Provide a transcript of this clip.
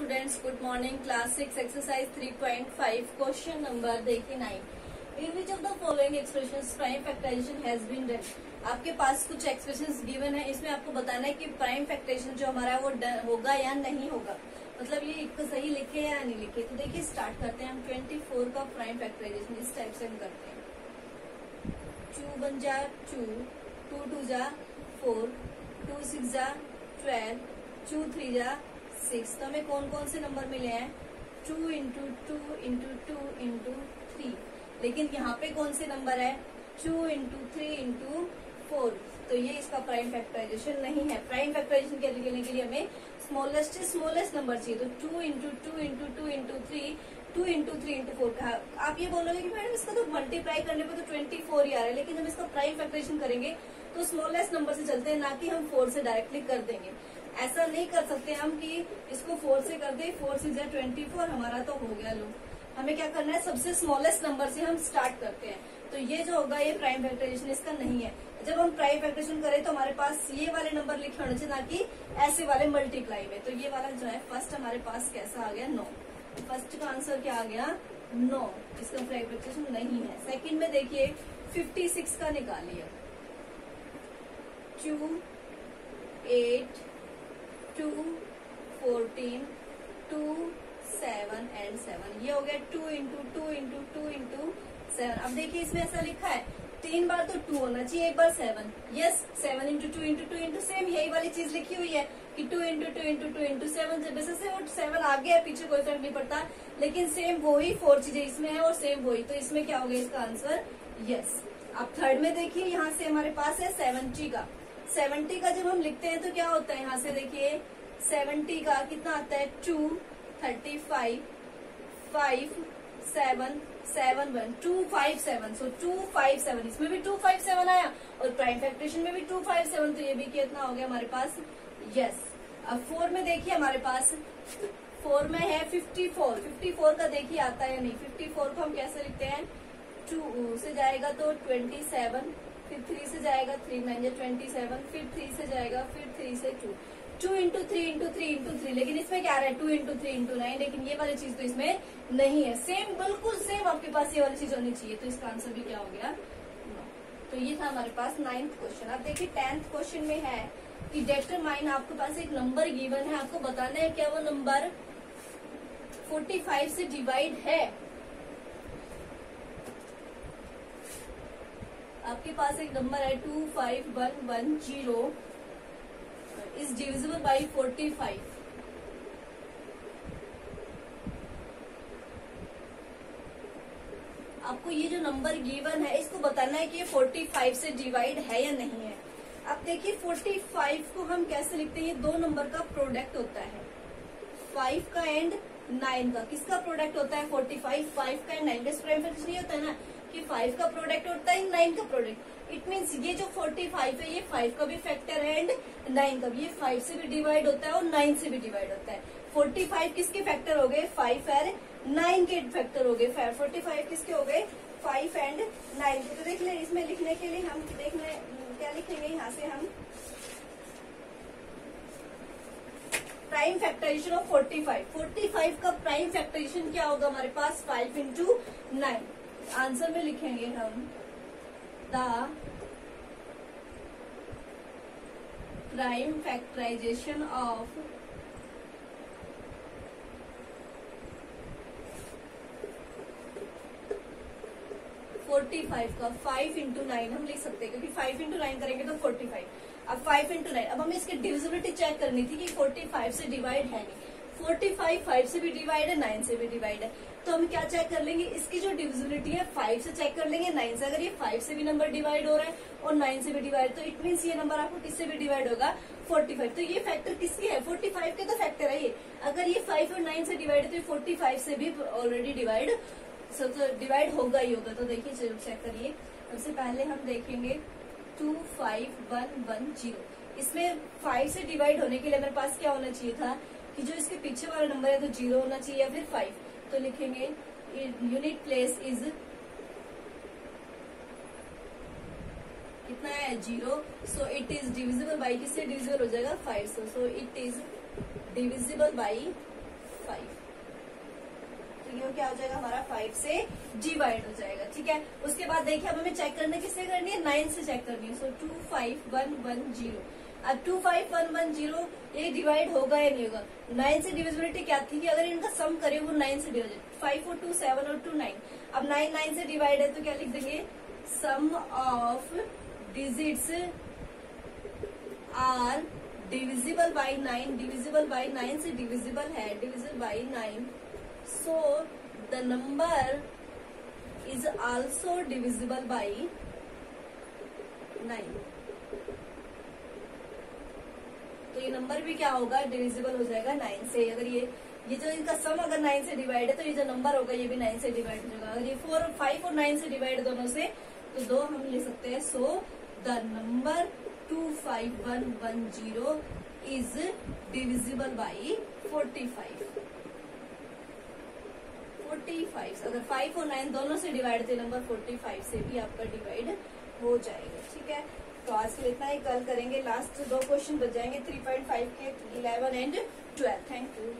Students good morning class six exercise 3.5 question number देखिए nine in which of the following expression prime factorization has been done आपके पास कुछ expression given है, इसमें आपको बताना है कि प्राइम फैक्टराइजेशन जो हमारा है, वो done होगा या नहीं होगा। मतलब ये एक सही लिखे या नहीं लिखे? तो देखिए स्टार्ट करते हैं हम। 24 का प्राइम फैक्टराइजेशन इस टाइप से हम करते हैं। टू वन जा टू टू टू जा फोर टू सिक्स जा ट्वेल्व टू थ्री जा सिक्स। तो हमें कौन कौन से नंबर मिले हैं? Two into two into two into three लेकिन यहाँ पे कौन से नंबर है? Two into three into four तो ये इसका प्राइम फैक्टराइजेशन नहीं है। प्राइम फैक्टराइजेशन के लेने के लिए हमें स्मॉलेस्ट स्मॉलेस्ट नंबर चाहिए। तो two into two into two into three two into three into four का आप ये बोलोगे कि मैडम, इसका तो मल्टीप्लाई करने पर तो ट्वेंटी फोर ही आ रहा है, लेकिन हम इसका प्राइम फैक्टराइजेशन करेंगे तो स्मॉलेस्ट नंबर से चलते हैं, ना कि हम फोर से डायरेक्टली कर देंगे। ऐसा नहीं कर सकते हम कि इसको फोर से कर दे फोर सिक्स ट्वेंटी फोर हमारा तो हो गया लो हमें क्या करना है? सबसे स्मॉलेस्ट नंबर से हम स्टार्ट करते हैं। तो ये जो होगा, ये प्राइम फैक्टराइजेशन इसका नहीं है। जब हम प्राइम फैक्टराइजेशन करें तो हमारे पास ये वाले नंबर लिखे होने चाहिए ना कि ऐसे वाले मल्टीप्लाई में। तो ये वाला जो है फ़र्स्ट हमारे पास कैसा आ गया? नौ। फ़र्स्ट का आंसर क्या आ गया? नौ। इसका प्राइम फैक्टराइजेशन नहीं है। सेकेंड में देखिए फिफ्टी सिक्स का निकालिए। Two eight two fourteen two seven and seven ये हो गया two into two into two into seven अब देखिए इसमें ऐसा लिखा है, तीन बार तो टू होना चाहिए, एक बार seven yes seven into two into two into same यही वाली चीज़ लिखी हुई है कि two into two into two into seven जब वैसे से वो सेवन आगे है पीछे कोई फ़र्क नहीं पड़ता, लेकिन सेम वही फोर चीज़ें इसमें है और सेम वही। तो इसमें क्या हो गया इसका आंसर यस अब थर्ड में देखिए, यहाँ से हमारे पास है सेवेंटी का। सेवेंटी का जब हम लिखते हैं तो क्या होता है यहाँ से देखिए, सेवेंटी का कितना आता है? Two, thirty five five, seven seven, one, two, five, seven. So two, five, seven. इसमें भी टू, फाइव, सेवन आया और प्राइम फैक्ट्रेशन में भी टू, फाइव, सेवन तो ये भी कितना हो गया हमारे पास। यस अब फोर में देखिए हमारे पास। फोर में है फिफ्टी फोर फिफ्टी फोर का देखिए आता है या नहीं? फिफ्टी फोर को हम कैसे लिखते हैं? टू से जाएगा तो ट्वेंटी सेवन, फिर थ्री से जाएगा थ्री या ट्वेंटी सेवन, फिर थ्री से जाएगा, फिर थ्री से two. Two into three into three into three लेकिन इसमें क्या है? Two into three into nine लेकिन ये वाली चीज़ तो इसमें नहीं है। सेम बिल्कुल सेम आपके पास ये वाली चीज़ होनी चाहिए। तो इसका आंसर भी क्या हो गया? तो ये था हमारे पास नाइन्थ क्वेश्चन अब देखिए टेंथ क्वेश्चन में है कि डेटरमाइन आपके पास एक नंबर गिवन है। आपको बताना है क्या वो नंबर 45 से डिवाइड है? आपके पास एक नंबर है two five one one zero. Is divisible by forty five. आपको ये जो नंबर गिवन है, इसको बताना है कि ये 45 से डिवाइड है या नहीं है। अब देखिए 45 को हम कैसे लिखते हैं? ये दो नंबर का प्रोडक्ट होता है। फाइव का एंड 9 का। किसका प्रोडक्ट होता है? 45 5 का एंड 9 का प्राइम फैक्टर नहीं होता है ना? कि 5 का प्रोडक्ट होता है 9 का प्रोडक्ट इट मीन्स ये जो 45 है, ये फाइव का भी फैक्टर है एंड नाइन का भी। ये फाइव से भी डिवाइड होता है और नाइन से भी डिवाइड होता है। 45 किसके फैक्टर हो गए? 5 है नाइन के फैक्टर हो गए। फोर्टी फाइव किसके हो गए? फाइव एंड नाइन के। तो देख ले, इसमें लिखने के लिए हम देखने क्या लिखेंगे? यहाँ से हम प्राइम फैक्टराइजेशन ऑफ़ 45 45 का प्राइम फैक्टराइजेशन क्या होगा हमारे पास? 5 इंटू नाइन आंसर में लिखेंगे हम द प्राइम फैक्टराइजेशन ऑफ़ 45 का 5 इंटू नाइन हम लिख सकते हैं, क्योंकि फाइव इंटू नाइन करेंगे तो 45 अब फाइव इंटू नाइन अब हमें इसकी डिविजिबिलिटी चेक करनी थी कि 45 से डिवाइड है नहीं। 45 5 से भी डिवाइड है नाइन से भी डिवाइड है। तो हम क्या चेक कर लेंगे? इसकी जो डिविजिबिलिटी है फाइव से चेक कर लेंगे नाइन से। अगर ये फाइव से भी नंबर डिवाइड हो रहा है और नाइन से भी डिवाइड तो इट मीन्स ये नंबर आपको किससे भी डिवाइड होगा? 45 तो ये फैक्टर किसकी है? 45 के तो फैक्टर है ये। अगर ये फाइव और नाइन से डिवाइड है तो 45 से भी ऑलरेडी डिवाइड सो तो डिवाइड होगा ही होगा तो देखिए ज़रूर चेक करिए। सबसे पहले हम देखेंगे two five one one zero इसमें फाइव से डिवाइड होने के लिए मेरे पास क्या होना चाहिए था? कि जो इसके पीछे वाला नंबर है तो ज़ीरो होना चाहिए या फिर फाइव तो लिखेंगे यूनिट प्लेस इज़ कितना है? Zero so it is divisible by किससे डिविजिबल हो जाएगा? Five so. So it is divisible by five ये क्या हो जाएगा? हमारा फाइव से डिवाइड हो जाएगा, ठीक है? उसके बाद देखिए, अब हमें चेक करना किससे करनी है? नाइन से चेक करनी है। So two five one one zero अब two five one one zero ये डिवाइड होगा या नहीं होगा? नाइन से डिविजिबिलिटी क्या थी कि अगर इनका सम करे, वो नाइन से डिवाइड फाइव और टू सेवन और टू नाइन अब नाइन नाइन से डिवाइड है तो क्या लिख देंगे? Sum of digits are divisible by nine divisible by nine से डिविजिबल है divisible by nine so, the number is also divisible by 9 तो ये नंबर भी क्या होगा? डिविजिबल हो जाएगा 9 से। अगर ये ये जो इनका सम अगर 9 से डिवाइड है तो ये जो नंबर होगा, ये भी 9 से डिवाइड हो जाएगा। अगर ये फोर फाइव और नाइन से डिवाइड दोनों से तो दो हम ले सकते हैं। So the number two five one one zero is divisible by forty five forty five अगर फाइव और नाइन दोनों से डिवाइड थे नंबर फोर्टी फाइव से भी आपका डिवाइड हो जाएगा, ठीक है? तो आज के इतना ही, कल करेंगे लास्ट दो क्वेश्चन बच जाएँगे थ्री पॉइंट फाइव के eleven and twelve thank you